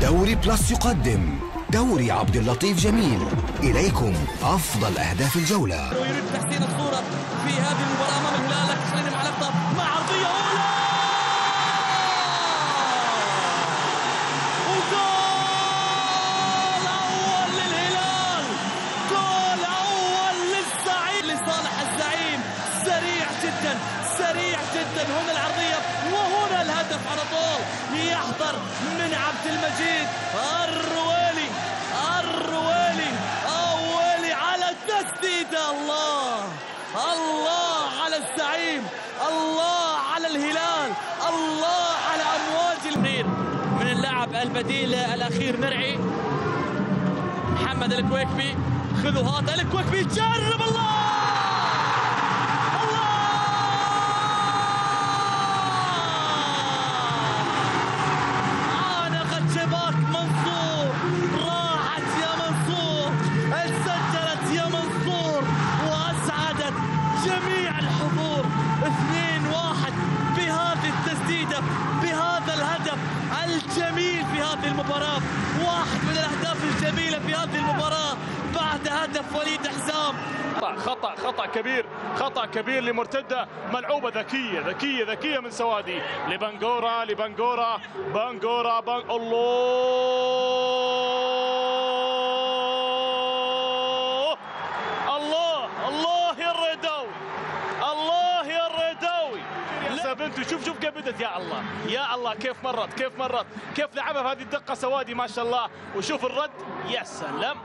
دوري بلس يقدم. دوري عبد اللطيف جميل. إليكم أفضل أهداف الجولة. ويريد تحسين الصورة في هذه المباراة أمام الهلال لكن خلينا مع لقطة مع عرضية. أولى وجول أول للهلال! جول أول للزعيم! لصالح الزعيم. سريع جدا سريع جدا. هنا العرضية وهنا الهدف على طول. يحضر من عبد المجيد الرويلي الرويلي الرويلي على التسديدة الله الله على الزعيم الله على الهلال الله على أمواج المرير من اللاعب البديل الأخير مرعي محمد الكويكبي خذوا هذا الكويكبي جرب الله! عانقت هذه المباراة. واحد من الأهداف الجميلة في هذه المباراة بعد هدف وليد حسام خطأ خطأ كبير خطأ كبير لمرتدة ملعوبة ذكية ذكية ذكية من سوادي. لبنجورا لبنجورا بنجورا بن الله الله الله يا الريداوي الله يا الريداوي يا بنتو شوف شوف قبدت يا الله. يا الله كيف مرت كيف مرت كيف لعبها في هذه الدقة سوادي ما شاء الله. وشوف الرد. يا سلام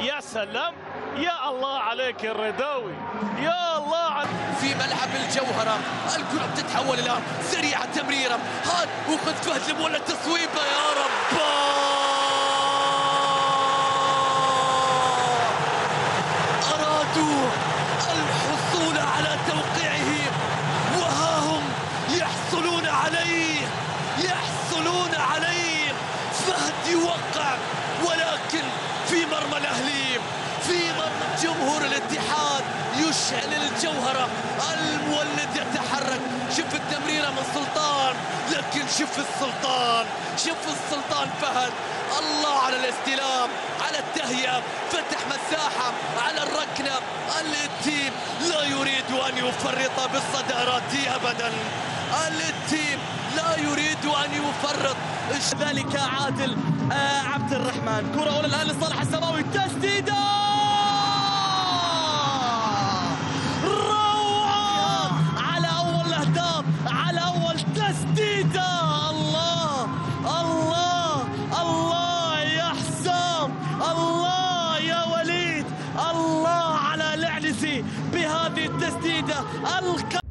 يا سلام. يا الله عليك يا الريداوي يا الله عليك. في ملعب الجوهرة الكرة بتتحول الآن سريعة تمريرة. هاد وخذ فهد المولى تصويبة يا رب يشعل الجوهرة. المولد يتحرك. شوف التمريرة من سلطان. لكن شوف السلطان. شوف السلطان فهد. الله على الاستلام. على التهيئة. فتح مساحة على الركنة. التيم لا يريد أن يفرط بالصدارات أبدا. التيم لا يريد أن يفرط. ذلك عادل آه عبد الرحمن. كرة أولى الآن لصالح السماوي. تسديدة العنسي بهذه التسديدة القادمه